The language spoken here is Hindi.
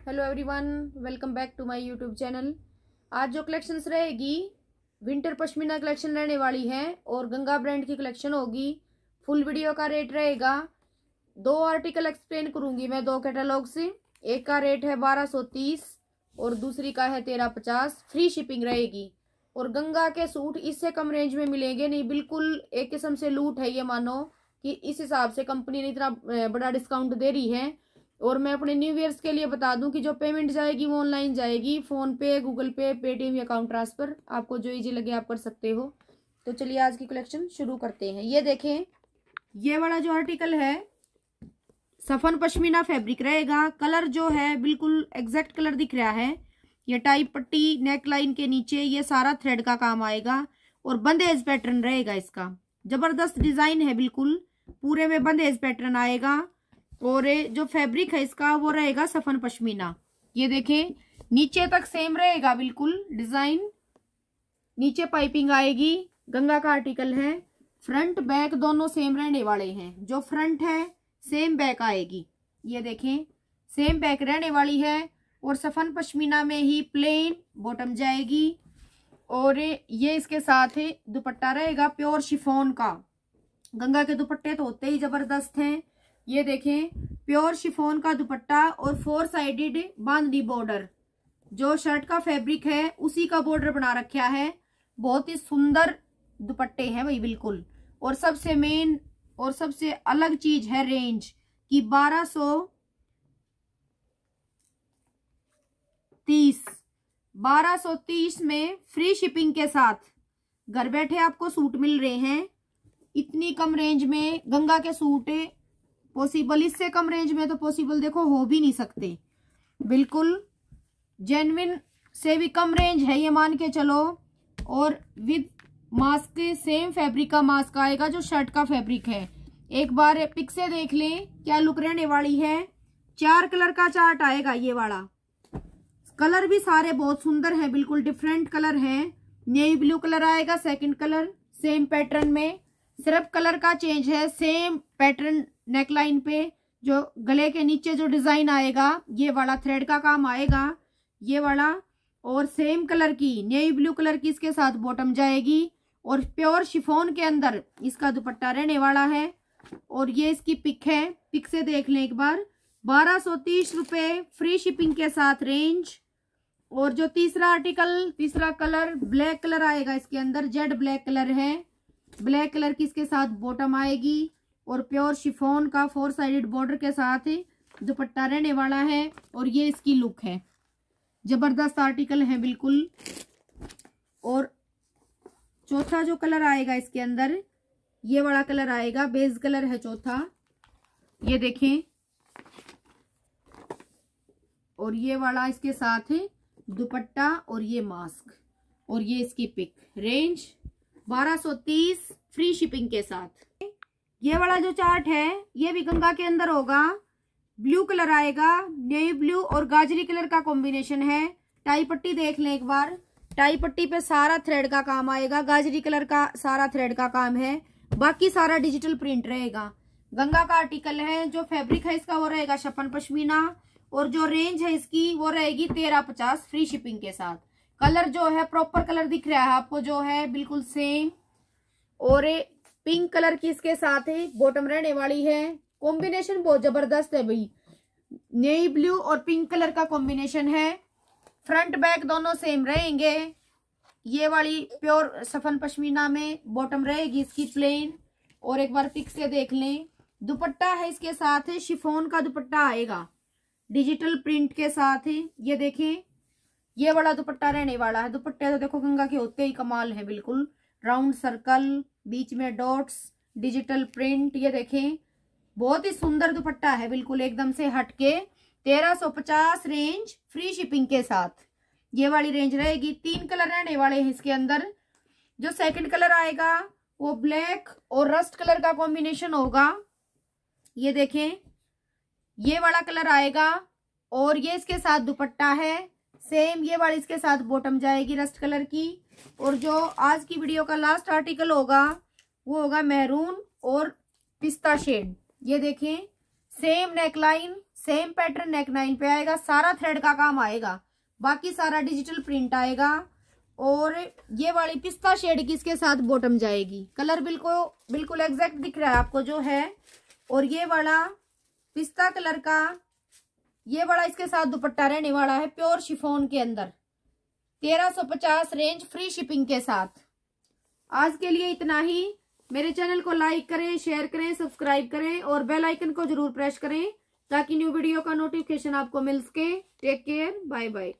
Hello everyone welcome back to my YouTube channel आज जो कलेक्शंस रहेगी विंटर पश्मीना कलेक्शन रहने वाली है और गंगा ब्रांड की कलेक्शन होगी। फुल वीडियो का रेट रहेगा। दो आर्टिकल एक्सप्लेन करूँगी मैं दो कैटलॉग से। एक का रेट है बारह सौ तीस और दूसरी का है तेरह पचास। फ्री शिपिंग रहेगी। और गंगा के सूट इससे कम रेंज में मिलेंगे नहीं, बिल्कुल एक किस्म से लूट है ये मानो कि इस हिसाब से कंपनी ने इतना बड़ा डिस्काउंट दे रही है। और मैं अपने न्यू ईयर्स के लिए बता दूँ कि जो पेमेंट जाएगी वो ऑनलाइन जाएगी। फ़ोन पे गूगल पे पेटीएम या अकाउंट ट्रांसफ़र आपको जो इजी लगे आप कर सकते हो। तो चलिए आज की कलेक्शन शुरू करते हैं। ये देखें, ये वाला जो आर्टिकल है, सफन पश्मीना फैब्रिक रहेगा। कलर जो है, बिल्कुल एग्जैक्ट कलर दिख रहा है। ये टाइप पट्टी नेक लाइन के नीचे, ये सारा थ्रेड का काम आएगा। और बंदेज पैटर्न रहेगा इसका। ज़बरदस्त डिज़ाइन है बिल्कुल। पूरे में बंदेज पैटर्न आएगा। और जो फैब्रिक है इसका वो रहेगा सफन पश्मीना। ये देखें, नीचे तक सेम रहेगा बिल्कुल डिज़ाइन नीचे पाइपिंग आएगी, गंगा का आर्टिकल है। फ्रंट बैक दोनों सेम रहने वाले हैं। जो फ्रंट है सेम बैक आएगी। ये देखें सेम बैक रहने वाली है और सफन पश्मीना में ही प्लेन बॉटम जाएगी। और ये इसके साथ दुपट्टा रहेगा प्योर शिफोन का। गंगा के दुपट्टे तो होते ही ज़बरदस्त हैं। ये देखें, प्योर शिफोन का दुपट्टा और फोर साइडेड बांधनी बॉर्डर जो शर्ट का फैब्रिक है, उसी का बॉर्डर बना रखा है। बहुत ही सुंदर दुपट्टे हैं भाई, बिल्कुल। और सबसे मेन और सबसे अलग चीज़ है रेंज कि बारह सो तीस। बारह सो तीस में फ्री शिपिंग के साथ घर बैठे आपको सूट मिल रहे हैं। इतनी कम रेंज में गंगा के सूट पॉसिबल इससे कम रेंज में तो पॉसिबल देखो हो भी नहीं सकते। बिल्कुल जेनविन से भी कम रेंज है ये मान के चलो। और विद मास्क सेम फैब्रिक का मास्क आएगा जो शर्ट का फैब्रिक है। एक बार पिक से देख लें, क्या लुक रहने वाली है? चार कलर का चार्ट आएगा ये वाला। कलर भी सारे बहुत सुंदर हैं, बिल्कुल डिफरेंट कलर हैं। नेवी ब्लू कलर आएगा सेकंड कलर सेम पैटर्न में। सिर्फ़ कलर का चेंज है सेम पैटर्न नेकलाइन पे, जो गले के नीचे जो डिज़ाइन आएगा, ये वाला थ्रेड का काम आएगा, ये वाला, और सेम कलर की नेवी ब्लू कलर की इसके साथ बॉटम जाएगी, और प्योर शिफोन के अंदर इसका दुपट्टा रहने वाला है, और ये इसकी पिक है पिक से देख लें एक बार, बारह सौ तीस रुपये फ्री शिपिंग के साथ रेंज और जो तीसरा आर्टिकल तीसरा कलर ब्लैक कलर आएगा इसके अंदर जेड ब्लैक कलर है ब्लैक कलर की इसके साथ बॉटम आएगी और प्योर शिफोन का फोर साइडेड बॉर्डर के साथ दुपट्टा रहने वाला है और ये इसकी लुक है। ज़बरदस्त आर्टिकल है बिल्कुल। और चौथा जो कलर आएगा इसके अंदर, ये वाला कलर आएगा, बेस कलर है चौथा। ये देखें। और ये वाला इसके साथ है दुपट्टा और ये मास्क। और ये इसकी पिक। रेंज 1230 फ्री शिपिंग के साथ। ये वाला जो चार्ट है, ये भी गंगा के अंदर होगा। ब्लू कलर आएगा, नेवी ब्लू और गाजरी कलर का कॉम्बिनेशन है। टाई पट्टी देख लें एक बार। टाई पट्टी पे सारा थ्रेड का काम आएगा, गाजरी कलर का सारा थ्रेड का काम है। बाकी सारा डिजिटल प्रिंट रहेगा। गंगा का आर्टिकल है, जो फैब्रिक है इसका वो रहेगा छप्पन पश्मीना, और जो रेंज है इसकी वो रहेगी तेरह पचास फ्री शिपिंग के साथ। कलर जो है प्रॉपर कलर दिख रहा है आपको, जो है बिल्कुल सेम और पिंक कलर की इसके साथ ही बॉटम रहने वाली है। कॉम्बिनेशन बहुत ज़बरदस्त है भाई। नेवी ब्लू और पिंक कलर का कॉम्बिनेशन है। फ्रंट बैक दोनों सेम रहेंगे। ये वाली प्योर सफन पश्मीना में बॉटम रहेगी इसकी प्लेन और एक बार पिक से देख लें। दुपट्टा है इसके साथ है शिफोन का दुपट्टा आएगा। डिजिटल प्रिंट के साथ ही, ये देखें। ये वाला दुपट्टा रहने वाला है। दुपट्टे तो देखो गंगा के होते ही कमाल है, बिल्कुल। राउंड सर्कल बीच में डॉट्स, डिजिटल प्रिंट, ये देखें। बहुत ही सुंदर दुपट्टा है, बिल्कुल एकदम से हटके। तेरह सौ पचास रेंज फ्री शिपिंग के साथ। ये वाली रेंज रहेगी तीन कलर रहने वाले हैं इसके अंदर। जो सेकंड कलर आएगा, वो ब्लैक और रस्ट कलर का कॉम्बिनेशन होगा। ये देखें, ये वाला कलर आएगा और ये इसके साथ दुपट्टा है। सेम ये वाली इसके साथ बॉटम जाएगी रस्ट कलर की। और जो आज की वीडियो का लास्ट आर्टिकल होगा, वो होगा मैरून और पिस्ता शेड ये देखें same neckline same pattern neckline पे आएगा, सारा थ्रेड का काम आएगा। बाकी सारा डिजिटल प्रिंट आएगा और ये वाली पिस्ता शेड की इसके साथ बॉटम जाएगी? कलर बिल्कुल बिल्कुल एग्जैक्ट दिख रहा है आपको जो है। और ये वाला पिस्ता कलर का, ये वाला इसके साथ दुपट्टा रहने वाला है प्योर शिफोन के अंदर। तेरह सौ पचास रेंज फ्री शिपिंग के साथ। आज के लिए इतना ही। मेरे चैनल को लाइक करें, शेयर करें, सब्सक्राइब करें और बेल आइकन को ज़रूर प्रेस करें ताकि न्यू वीडियो का नोटिफिकेशन आपको मिल सके। Take care, bye bye.